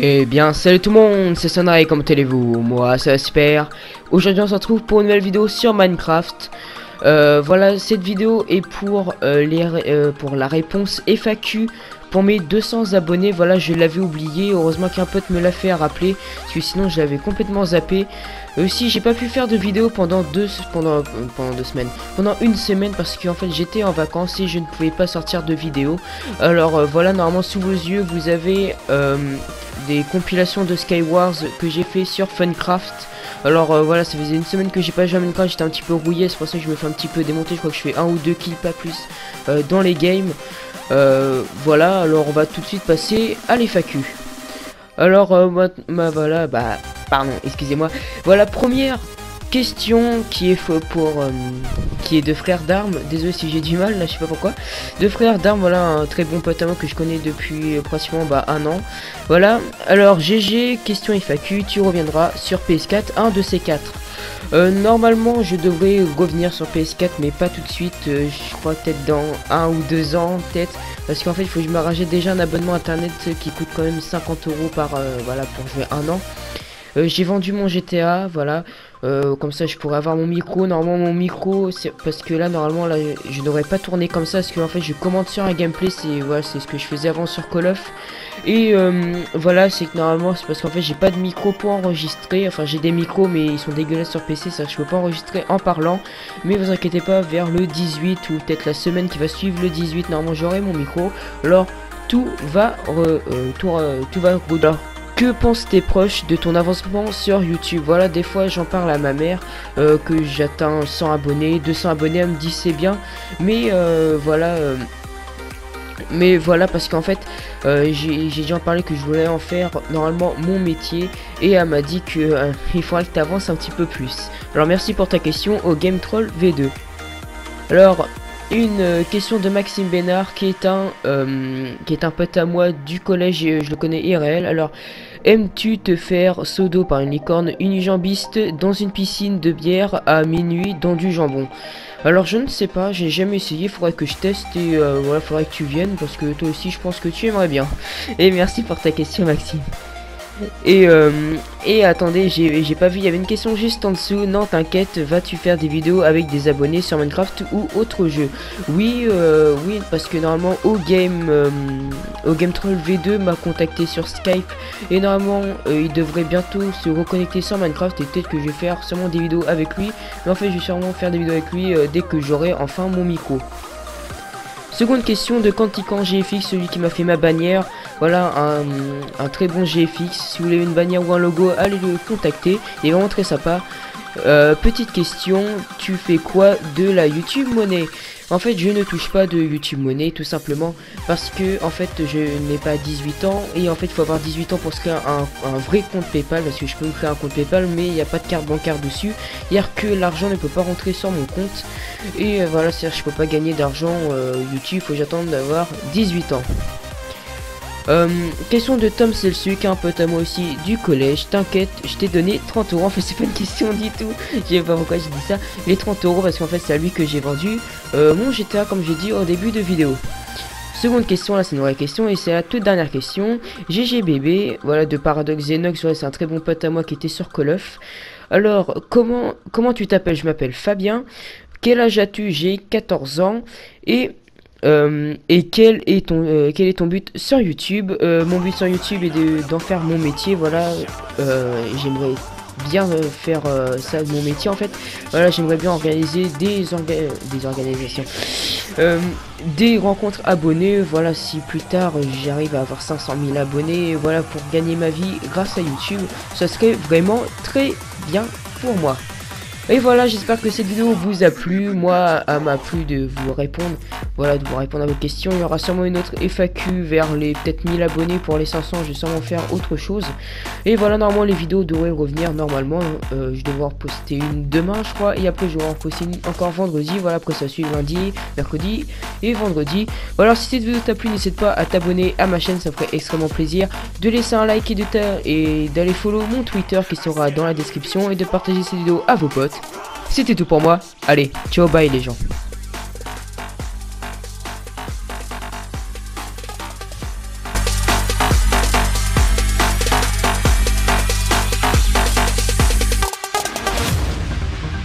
Eh bien, salut tout le monde, c'est Sunray, comment allez-vous? Moi, ça va super. Aujourd'hui, on se retrouve pour une nouvelle vidéo sur Minecraft. Euh, voilà, cette vidéo est pour, euh, euh, pour la réponse FAQ pour mes 200 abonnés. Voilà, je l'avais oublié. Heureusement qu'un pote me l'a fait rappeler, parce que sinon, je l'avais complètement zappé. Aussi, j'ai pas pu faire de vidéo pendant deux, pendant, pendant deux semaines, pendant une semaine, parce qu'en fait, j'étais en vacances et je ne pouvais pas sortir de vidéo. Alors voilà, normalement, sous vos yeux, vous avez des compilations de Skywars que j'ai fait sur Funcraft. Alors euh, voilà, ça faisait une semaine que j'ai pas joué à Minecraft, j'étais un petit peu rouillé, c'est pour ça que je me fais un petit peu démonter, je crois que je fais un ou deux kills, pas plus, euh, dans les games. Euh, voilà, alors on va tout de suite passer à l'FAQ. Alors, bah, voilà, bah, pardon, excusez-moi. Voilà, première question qui est pour euh, qui est de frère d'armes. Désolé si j'ai du mal, là je sais pas pourquoi. De frère d'armes, voilà un très bon pote à moi que je connais depuis euh, pratiquement bah, un an. Voilà. Alors GG, question FAQ, tu reviendras sur PS4, un de ces quatre. Euh, normalement, je devrais revenir sur PS4, mais pas tout de suite. je crois peut-être dans un ou deux ans, peut-être. Parce qu'en fait, il faut que je me rajoute déjà un abonnement internet qui coûte quand même 50 euros par voilà pour jouer un an. J'ai vendu mon GTA, voilà. Euh, comme ça je pourrais avoir mon micro. Normalement mon micro c'est parce que là normalement là je devrais pas tourner comme ça parce que en fait je commande sur un gameplay c'est voilà ce que je faisais avant sur Call of. Et euh, voilà c'est que normalement c'est parce qu'en fait j'ai pas de micro pour enregistrer. Enfin j'ai des micros mais ils sont dégueulasses sur PC ça je peux pas enregistrer en parlant. Mais vous inquiétez pas vers le 18 ou peut-être la semaine qui va suivre le 18 normalement j'aurai mon micro. Alors tout va euh, tout, tout va que pensent tes proches de ton avancement sur YouTube? Voilà, des fois j'en parle à ma mère euh, que j'atteins 100 abonnés, 200 abonnés, elle me dit c'est bien, mais euh, voilà. Euh, mais voilà parce qu'en fait j'ai déjà parlé que je voulais en faire normalement mon métier et elle m'a dit que il faudrait que tu avances un petit peu plus. Alors merci pour ta question au Game Troll V2. Alors une question de Maxime Bénard qui est un qui est un pote à moi du collège je le connais IRL alors Aimes-tu te faire sodo par une licorne unijambiste dans une piscine de bière à minuit dans du jambon? Alors je ne sais pas, j'ai jamais essayé, faudrait que je teste et euh, voilà, faudrait que tu viennes parce que toi aussi je pense que tu aimerais bien. Et merci pour ta question Maxime. Et, euh, attendez, j'ai pas vu, il y avait une question juste en dessous. Non, t'inquiète, vas-tu faire des vidéos avec des abonnés sur Minecraft ou autre jeu? Oui, euh, oui, parce que normalement, au game, euh, au Game Troll V2 m'a contacté sur Skype et normalement, il devrait bientôt se reconnecter sur Minecraft et peut-être que je vais faire seulement des vidéos avec lui. Mais en fait, je vais sûrement faire des vidéos avec lui dès que j'aurai enfin mon micro. Seconde question de Quantican GFX, celui qui m'a fait ma bannière. Voilà un, très bon GFX. Si vous voulez une bannière ou un logo, allez le contacter. Il est vraiment très sympa. Euh, petite question, tu fais quoi de la YouTube monnaie En fait, je ne touche pas de YouTube monnaie tout simplement parce que en fait, je n'ai pas 18 ans et en fait, il faut avoir 18 ans pour se créer un, vrai compte PayPal parce que je peux me créer un compte PayPal mais il n'y a pas de carte bancaire dessus. Hier que l'argent ne peut pas rentrer sur mon compte et euh, voilà, c'est-à-dire je peux pas gagner d'argent euh, YouTube, faut j'attendre d'avoir 18 ans. Euh, question de Tom Selsuc, un pote à moi aussi du collège. T'inquiète, je t'ai donné 30 euros. En fait, c'est pas une question du tout. Je sais pas pourquoi j'ai dit ça. Les 30 euros parce qu'en fait, c'est à lui que j'ai vendu euh, mon GTA, comme j'ai dit au début de vidéo. Seconde question, là c'est une vraie question et c'est la toute dernière question. GGBB, voilà de Paradox Xenox, c'est un très bon pote à moi qui était sur Call of. Alors, comment, comment tu t'appelles? Je m'appelle Fabien. Quel âge as-tu? J'ai 14 ans. Et euh, et quel est ton euh, quel est ton but sur YouTube euh, Mon but sur YouTube est d'en faire mon métier. Voilà, j'aimerais bien faire ça mon métier en fait. Voilà, j'aimerais bien organiser des des organisations, des rencontres abonnés. Voilà, si plus tard j'arrive à avoir 500 000 abonnés, voilà pour gagner ma vie grâce à YouTube, ça serait vraiment très bien pour moi. Et voilà, j'espère que cette vidéo vous a plu. Moi, elle m'a plu de vous répondre. Voilà, de vous répondre à vos questions. Il y aura sûrement une autre FAQ vers les peut-être 1000 abonnés. Pour les 500, je vais sûrement faire autre chose. Et voilà, normalement, les vidéos devraient revenir normalement. Euh, je devrais en poster une demain, je crois. Et après, je vais en poster une encore vendredi. Voilà, après, ça suit lundi, mercredi et vendredi. Voilà, si cette vidéo t'a plu, n'hésite pas à t'abonner à ma chaîne. Ça ferait extrêmement plaisir de laisser un like et d'aller follow mon Twitter qui sera dans la description. Et de partager cette vidéo à vos potes. C'était tout pour moi. Allez, ciao bye les gens.